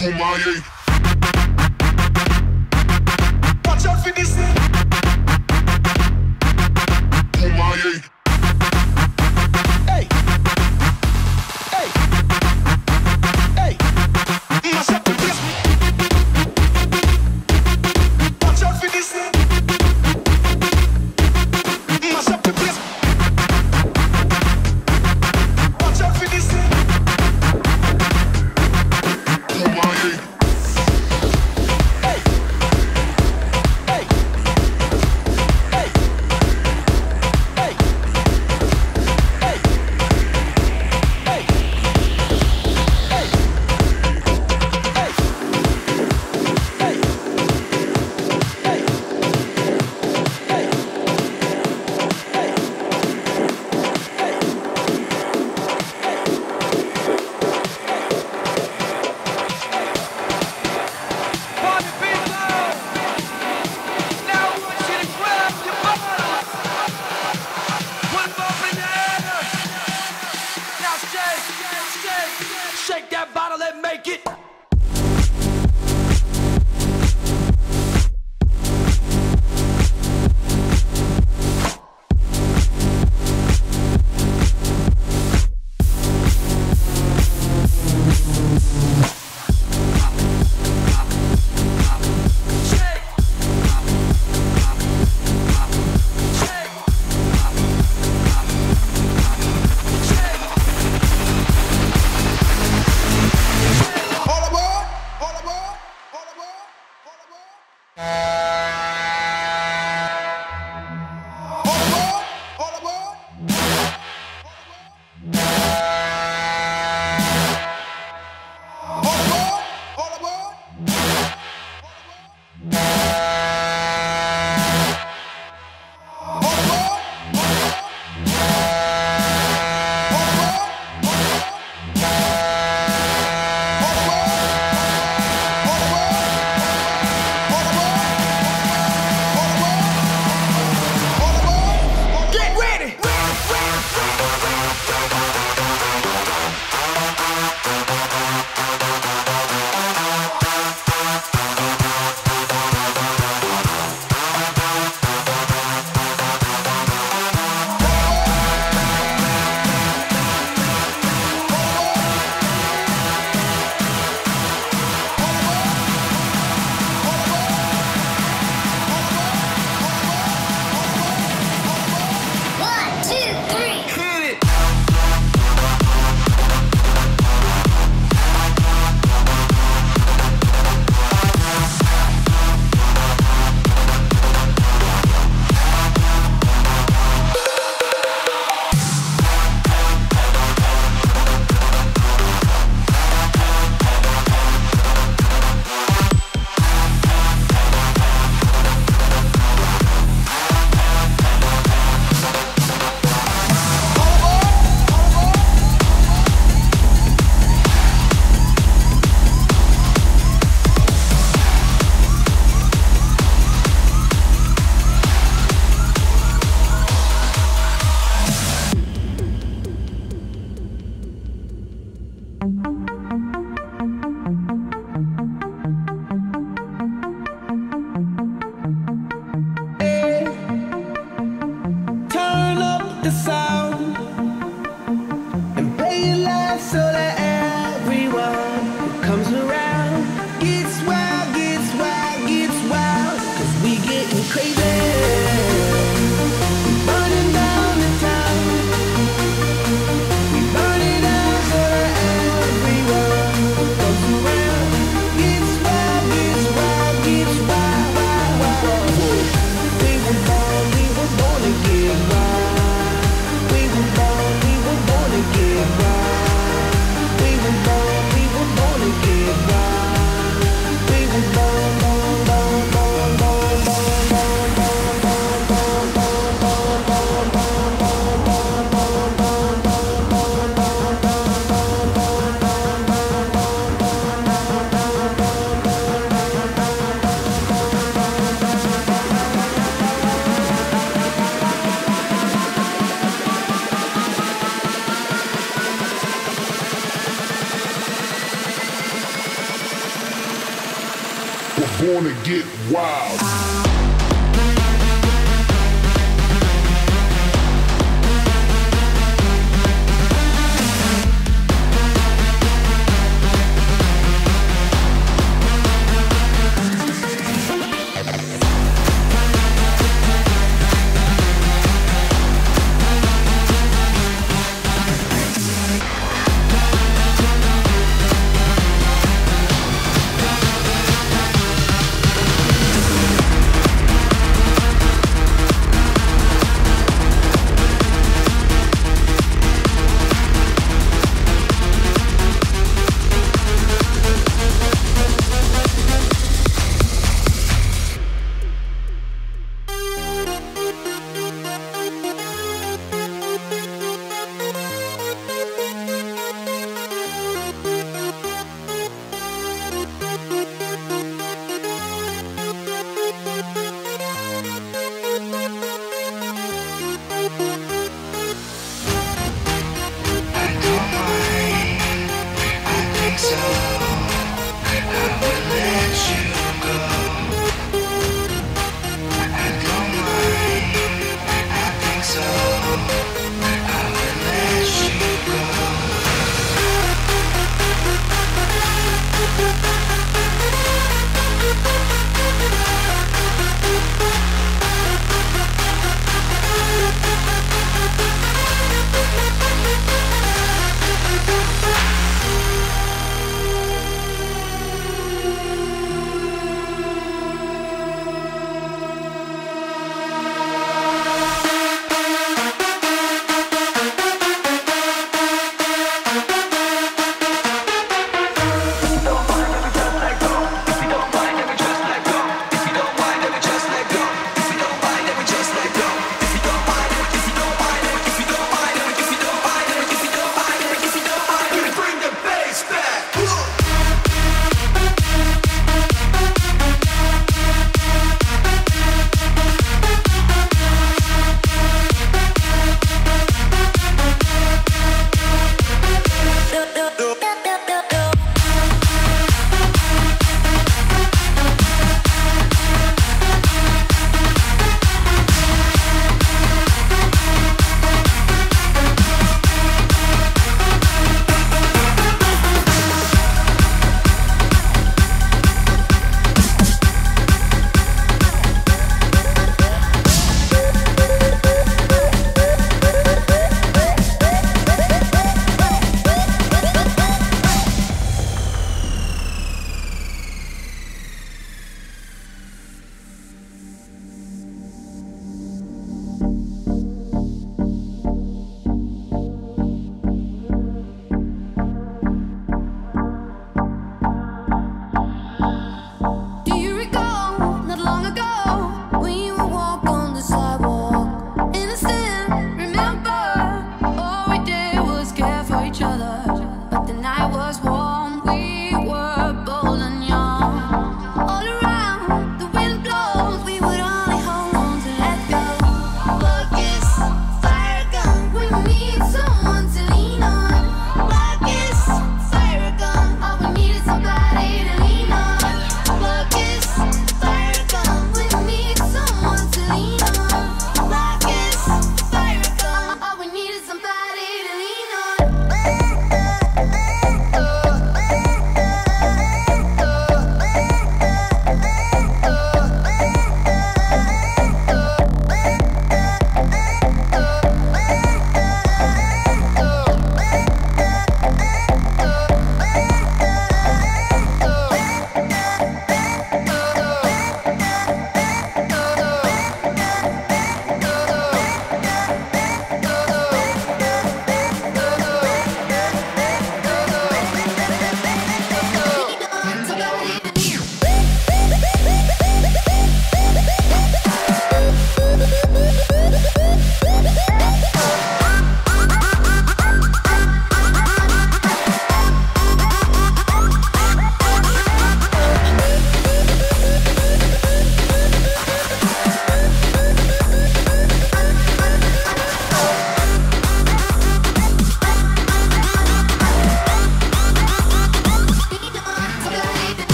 Bumaye.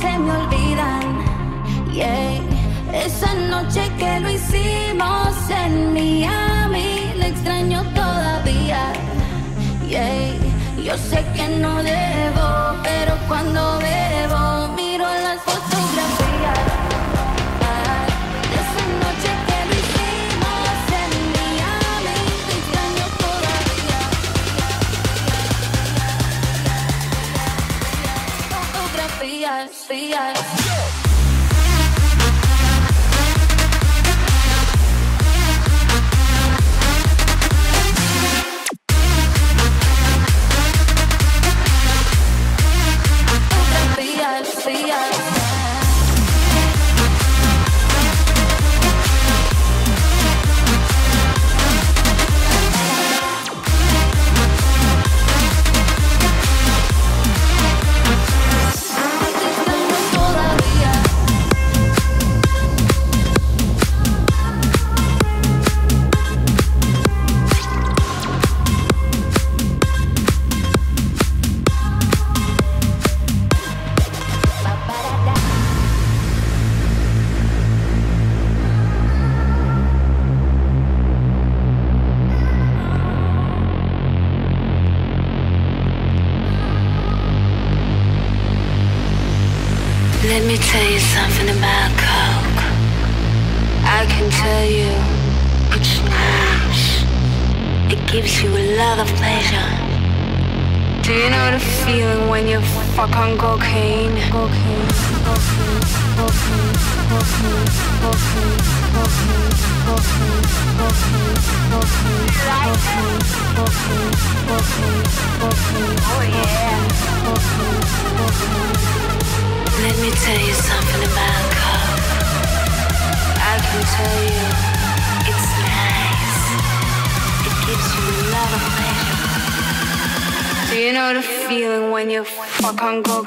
se me olvidan. Yeah. Esa noche que lo hicimos en Miami, le extraño todavía. Yeah. Yo sé que no debo, pero cuando bebo, miro las fotografías. Ah, esa noche que hicimos en Miami, te extraño todavía días. be us.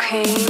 pain.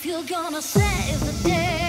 If you're gonna save the day.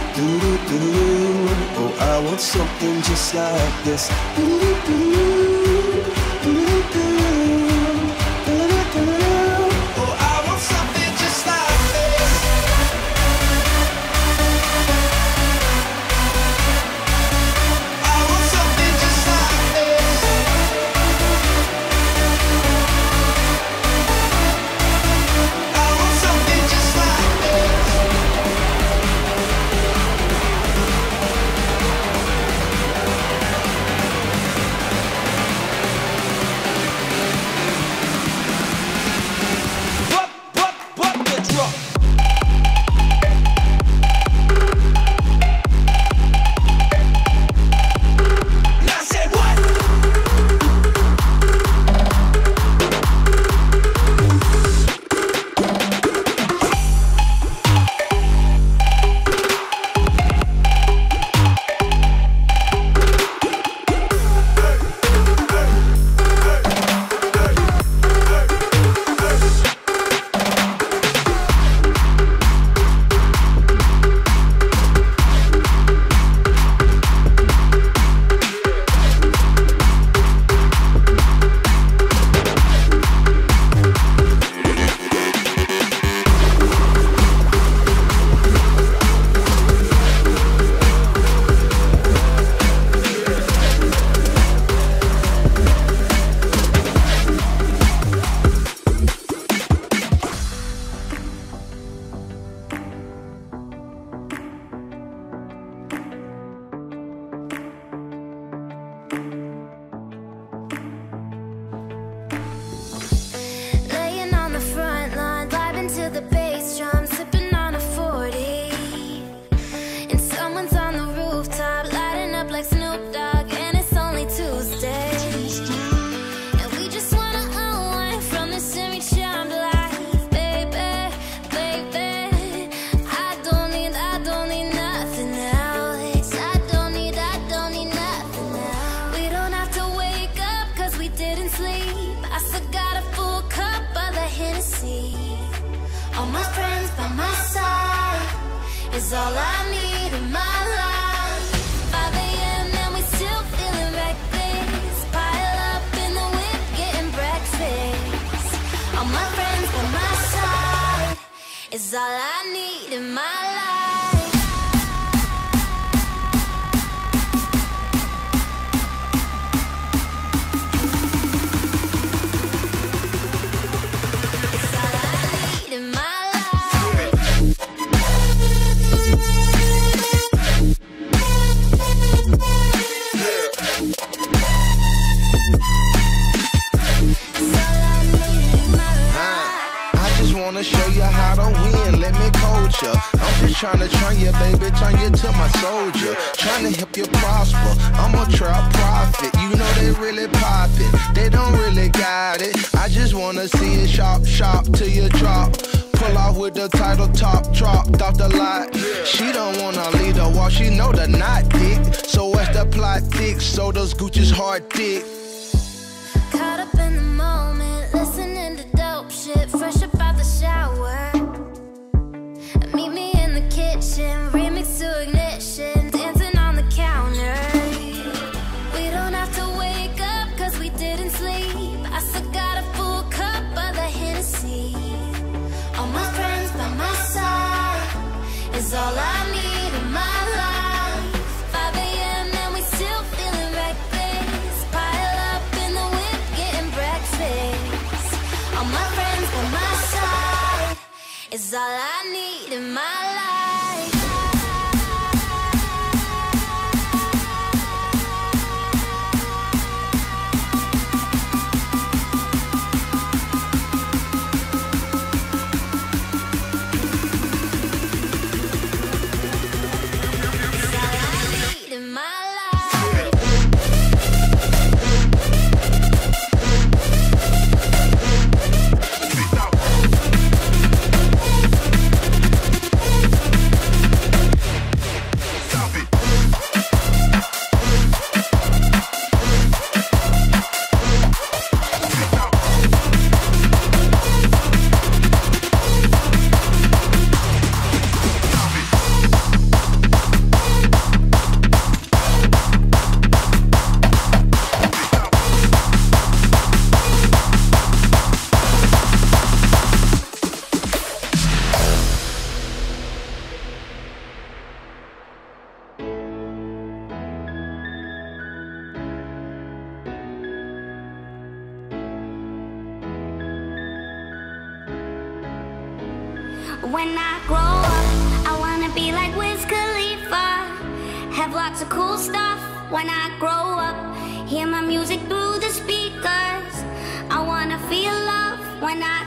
do do do. Oh, I want something just like this. Do do do. All trying to train you, baby, turn you to my soldier. Trying to help you prosper, I'm a trap prophet. You know they really pop it, they don't really got it. I just wanna see it shop, shop till you drop. Pull off with the title top, dropped off the lot. She don't wanna lead the wall, she know the knot dick. So what's the plot thick? So those Gucci's hard dick. Caught up in the moment, listening to dope shit, fresh up remix to ignition, dancing on the counter. We don't have to wake up, cause we didn't sleep. I still got a full cup of the Hennessy. All my friends by my side is all I need in my life. 5 a.m. and we still feeling reckless. Pile up in the whip, getting breakfast. All my friends by my side is all I need in my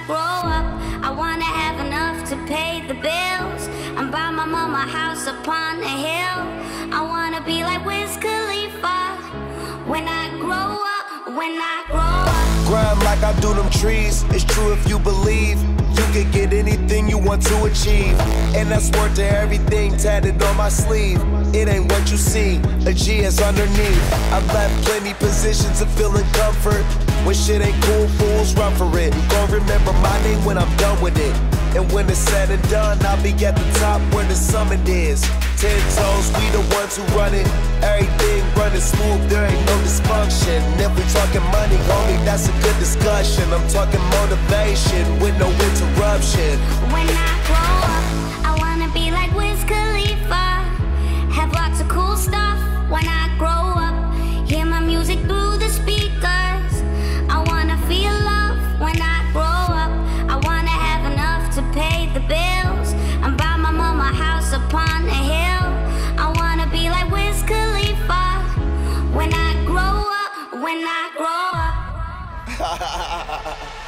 grow up. I wanna have enough to pay the bills buy my mama a house upon a hill. I wanna be like Wiz Khalifa when I grow up. When I grow up. Grind like I do them trees. It's true if you believe. You can get anything you want to achieve. And that's worth to everything tatted on my sleeve. It ain't what you see, a G is underneath. I've left plenty positions of feeling comfort. When shit ain't cool, fools run for it. Gon' remember my name when I'm done with it. And when it's said and done, I'll be at the top when the summit is. Ten toes, we the ones who run it. Everything running smooth, there ain't no dysfunction. If we talking money, homie, that's a good discussion. I'm talking motivation with no interruption. When I grow up, I wanna be like Wiz Khalifa. Have lots of cool stuff when I grow when I grow up.